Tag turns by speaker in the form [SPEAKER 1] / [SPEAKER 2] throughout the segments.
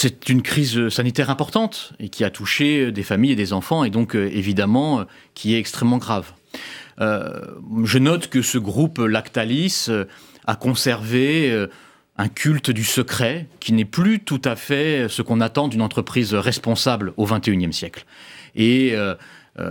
[SPEAKER 1] C'est une crise sanitaire importante et qui a touché des familles et des enfants et donc évidemment qui est extrêmement grave. je note que ce groupe Lactalis a conservé un culte du secret qui n'est plus tout à fait ce qu'on attend d'une entreprise responsable au XXIe siècle. Euh, euh,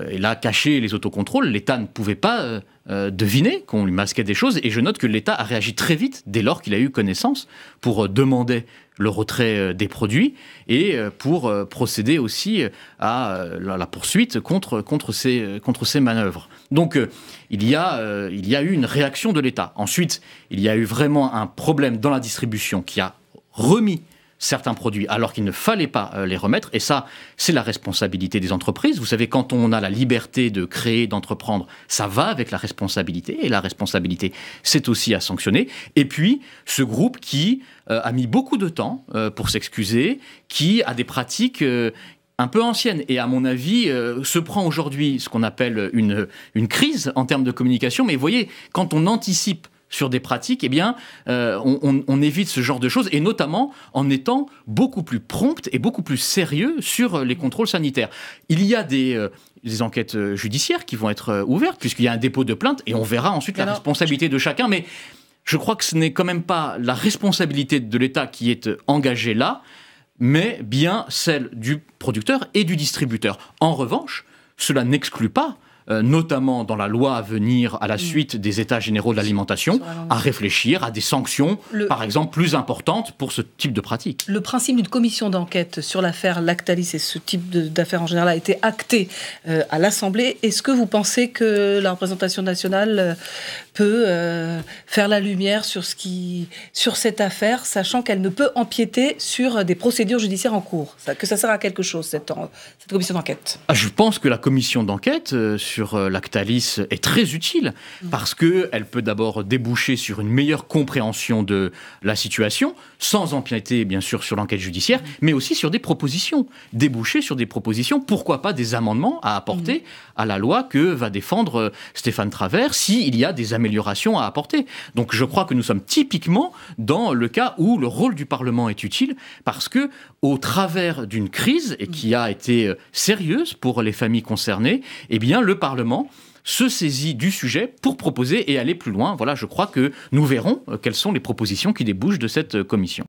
[SPEAKER 1] et, là, cacher les autocontrôles, l'État ne pouvait pas euh, deviner qu'on lui masquait des choses. Et je note que l'État a réagi très vite dès lors qu'il a eu connaissance pour demander le retrait des produits et pour procéder aussi à la poursuite contre, contre, ces, contre ces manœuvres. Donc il y, a, il y a eu une réaction de l'État. Ensuite, il y a eu vraiment un problème dans la distribution qui a remis certains produits alors qu'il ne fallait pas euh, les remettre. Et ça, c'est la responsabilité des entreprises. Vous savez, quand on a la liberté de créer, d'entreprendre, ça va avec la responsabilité. Et la responsabilité, c'est aussi à sanctionner. Et puis, ce groupe qui euh, a mis beaucoup de temps euh, pour s'excuser, qui a des pratiques un peu anciennes et à mon avis se prend aujourd'hui ce qu'on appelle une, une crise en termes de communication. Mais vous voyez, quand on anticipe sur des pratiques, eh bien, euh, on, évite ce genre de choses, et notamment en étant beaucoup plus prompt et beaucoup plus sérieux sur les contrôles sanitaires. Il y a des, euh, enquêtes euh, judiciaires qui vont être ouvertes, puisqu'il y a un dépôt de plainte, et on verra ensuite la responsabilité de chacun, mais je crois que ce n'est quand même pas la responsabilité de l'État qui est engagée là, mais bien celle du producteur et du distributeur. En revanche, cela n'exclut pas euh, notamment dans la loi à venir à la mm. suite des États généraux de l'alimentation, à réfléchir à des sanctions, par exemple, plus importantes pour ce type de pratique.
[SPEAKER 2] Le principe d'une commission d'enquête sur l'affaire Lactalis et ce type d'affaires en général a été acté euh, à l'Assemblée. Est-ce que vous pensez que la représentation nationale euh, peut faire la lumière sur, ce qui, sur cette affaire, sachant qu'elle ne peut empiéter sur des procédures judiciaires en cours? Que ça sert à quelque chose, cette, cette commission d'enquête?
[SPEAKER 1] Ah, Je pense que la commission d'enquête sur euh, Lactalis est très utile parce qu'elle peut d'abord déboucher sur une meilleure compréhension de la situation, sans empiéter bien sûr sur l'enquête judiciaire, mais aussi sur des propositions. Déboucher sur des propositions, pourquoi pas des amendements à apporter à la loi que va défendre euh, Stéphane Travers s'il y a des améliorations à apporter. Donc je crois que nous sommes typiquement dans le cas où le rôle du Parlement est utile parce que au travers d'une crise et qui a été euh, sérieuse pour les familles concernées, eh bien le Parlement se saisit du sujet pour proposer et aller plus loin. Voilà, je crois que nous verrons euh, quelles sont les propositions qui débouchent de cette euh, commission.